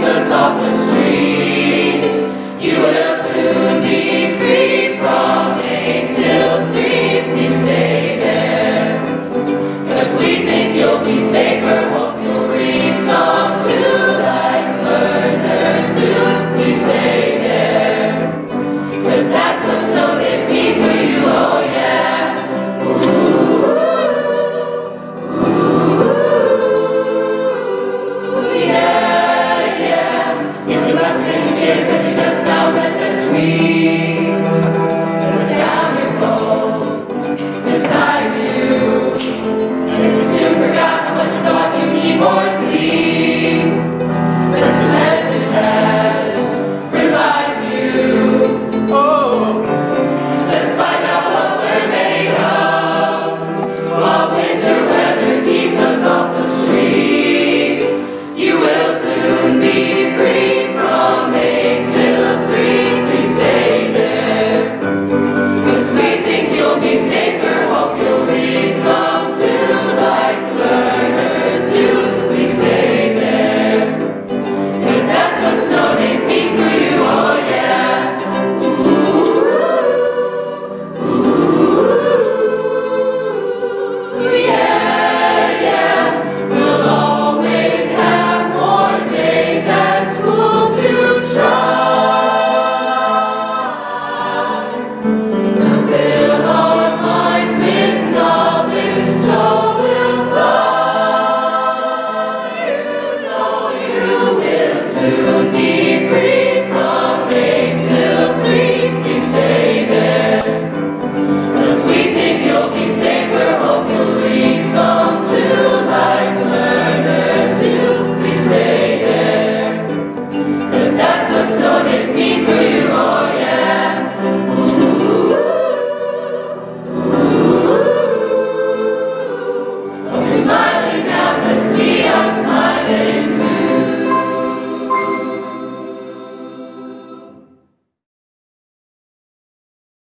Jesus of the Amen. Christus so